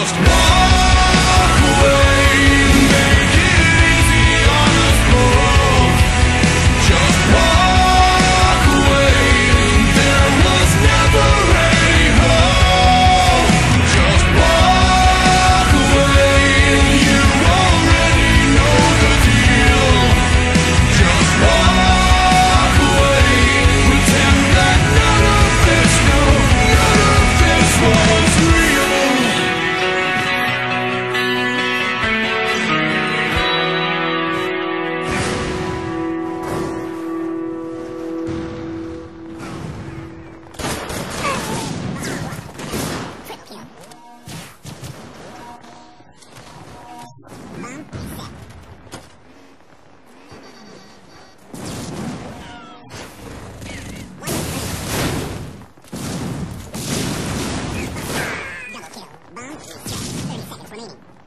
most seconds remaining.